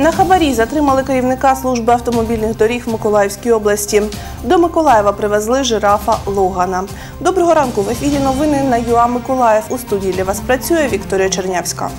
На хабарі затримали керівника служби автомобільних доріг в Миколаївській області. До Миколаєва привезли жирафа Логана. Доброго ранку. В ефірі новини на ЮА Миколаїв. У студії для вас працює Вікторія Чернявська.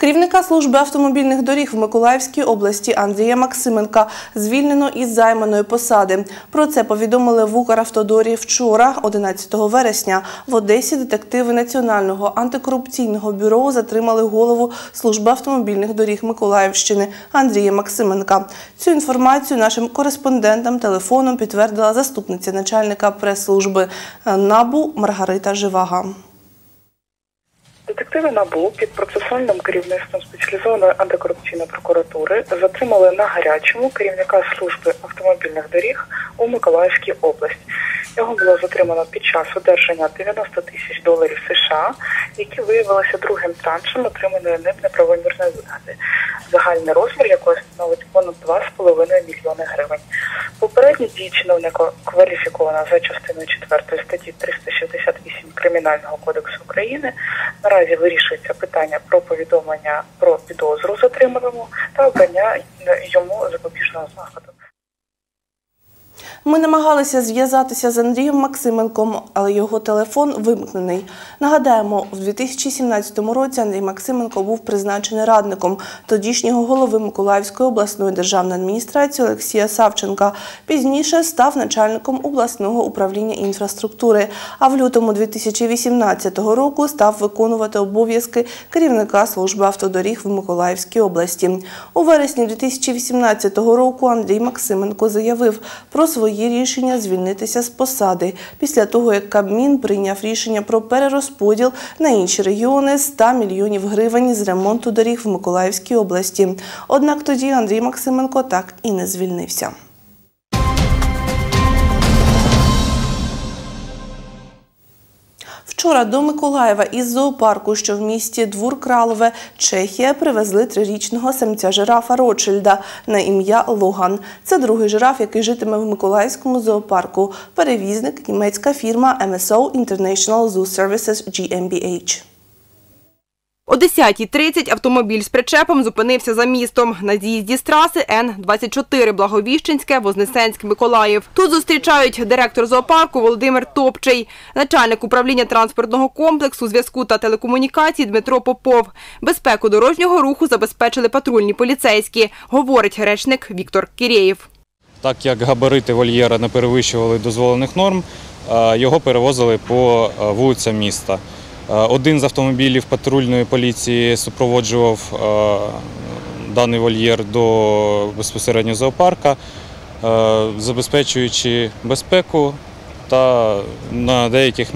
Керівника служби автомобільних доріг в Миколаївській області Андрія Максименка звільнено із займаної посади. Про це повідомили в Укравтодорі вчора, 11 вересня. В Одесі детективи Національного антикорупційного бюро затримали голову служби автомобільних доріг Миколаївщини Андрія Максименка. Цю інформацію нашим кореспондентам телефоном підтвердила заступниця начальника прес-служби НАБУ Маргарита Живага. Детективи НАБУ під процесуальним керівництвом спеціалізованої антикорупційної прокуратури затримали на гарячому керівника служби автомобільних доріг у Миколаївській області. Його було затримано під час одержання 90 тисяч доларів США, які виявилися другим траншем отриманої ним неправомірної вигоди, загальний розмір якої становить понад 2,5 мільйони гривень. Попередні дії чиновника кваліфіковано за частиною 4 статті 368 Кримінального кодексу України. Наразі вирішується питання про повідомлення про підозру затриманому та обрання йому запобіжного заходу. Ми намагалися зв'язатися з Андрієм Максименком, але його телефон вимкнений. Нагадаємо, у 2017 році Андрій Максименко був призначений радником тодішнього голови Миколаївської обласної державної адміністрації Олексія Савченка. Пізніше став начальником обласного управління інфраструктури. А в лютому 2018 року став виконувати обов'язки керівника служби автодоріг в Миколаївській області. У вересні 2018 року Андрій Максименко заявив про свої рішення звільнитися з посади після того, як Кабмін прийняв рішення про перерозподіл на інші регіони 100 мільйонів гривень з ремонту доріг в Миколаївській області. Однак тоді Андрій Максименко так і не звільнився. Вчора до Миколаєва із зоопарку, що в місті Двур-Кралове, Чехія, привезли трирічного самця жирафа Ротшильда на ім'я Логан. Це другий жираф, який житиме в Миколаївському зоопарку. Перевізник німецька фірма MSO International Zoo Services GmbH. О 10.30 автомобіль з причепом зупинився за містом на з'їзді з траси Н-24 Благовіщенське, Вознесенськ, Миколаїв. Тут зустрічають директор зоопарку Володимир Топчий, начальник управління транспортного комплексу, зв'язку та телекомунікацій Дмитро Попов. Безпеку дорожнього руху забезпечили патрульні поліцейські, говорить речник Віктор Кірєєв. Так як габарити вольєра не перевищували дозволених норм, його перевозили по вулицям міста. Е, Один з автомобілів патрульної поліції супроводжував е, даний вольєр до безпосередньо зоопарка, е, забезпечуючи безпеку та на деяких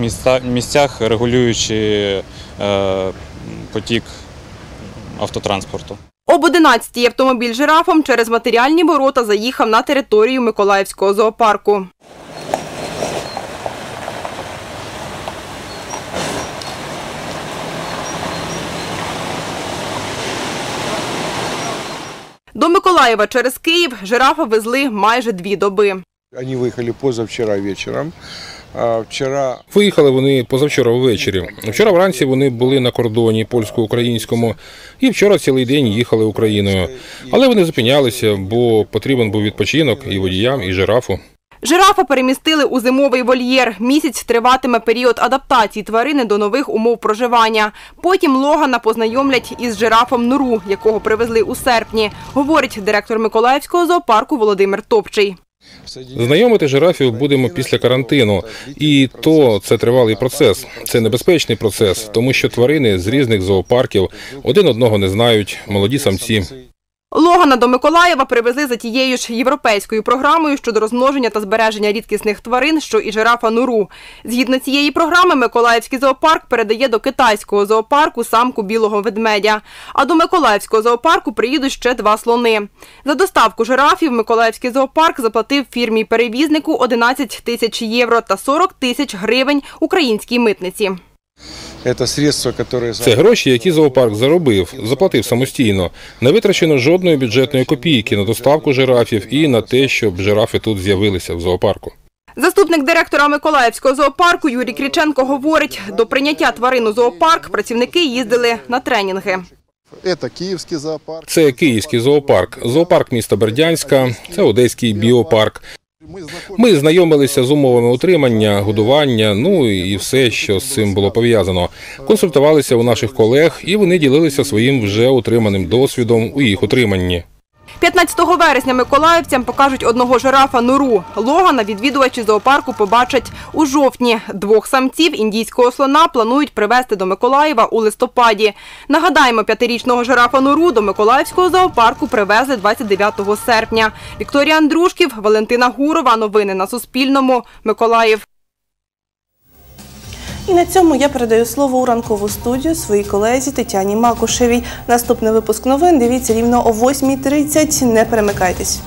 місцях регулюючи потік автотранспорту. Об 11-й автомобіль жирафом через матеріальні ворота заїхав на територію Миколаївського зоопарку. До Миколаєва через Київ жирафа везли майже дві доби. Вони виїхали позавчора вечером. Вчора Виїхали вони позавчора ввечері. Вчора вранці вони були на кордоні польсько-українському, і вчора цілий день їхали Україною. Але вони зупинялися, бо потрібен був відпочинок і водіям, і жирафу. Жирафа перемістили у зимовий вольєр. Місяць триватиме період адаптації тварини до нових умов проживання. Потім Логана познайомлять із жирафом Нуру, якого привезли у серпні, говорить директор Миколаївського зоопарку Володимир Топчий. Знайомити жирафів будемо після карантину, і то це тривалий процес. Це небезпечний процес, тому що тварини з різних зоопарків один одного не знають, молоді самці. Логана до Миколаєва привезли за тією ж європейською програмою щодо розмноження та збереження рідкісних тварин, що і жирафа Нуру. Згідно цієї програми, Миколаївський зоопарк передає до китайського зоопарку самку білого ведмедя. А до Миколаївського зоопарку приїдуть ще два слони. За доставку жирафів Миколаївський зоопарк заплатив фірмі-перевізнику 11 тисяч євро та 40 тисяч гривень українській митниці. это средства, которые... Це гроші, які зоопарк заробив, заплатив самостійно. Не витрачено жодної бюджетної копійки на доставку жирафів і на те, щоб жирафи тут з'явилися в зоопарку. Заступник директора Миколаївського зоопарку Юрій Кріченко говорить, до прийняття тварин у зоопарк працівники їздили на тренінги. Это Киевский зоопарк. Це Київський зоопарк, зоопарк міста Бердянська, це Одеський біопарк. Ми знайомилися з умовами утримання, годування, ну і все, що з цим було пов'язано. Консультувалися у наших колег, і вони ділилися своїм вже отриманим досвідом у їх утриманні. 15 вересня миколаївцям покажуть одного жирафа Нуру. Логана відвідувачі зоопарку побачать у жовтні. Двох самців індійського слона планують привезти до Миколаєва у листопаді. Нагадаємо, п'ятирічного жирафа Нуру до Миколаївського зоопарку привезли 29 серпня. Вікторія Андрушків, Валентина Гурова. Новини на Суспільному. Миколаїв. І на цьому я передаю слово у ранкову студію своїй колезі Тетяні Макушевій. Наступний випуск новин дивіться рівно о 8.30. Не перемикайтесь.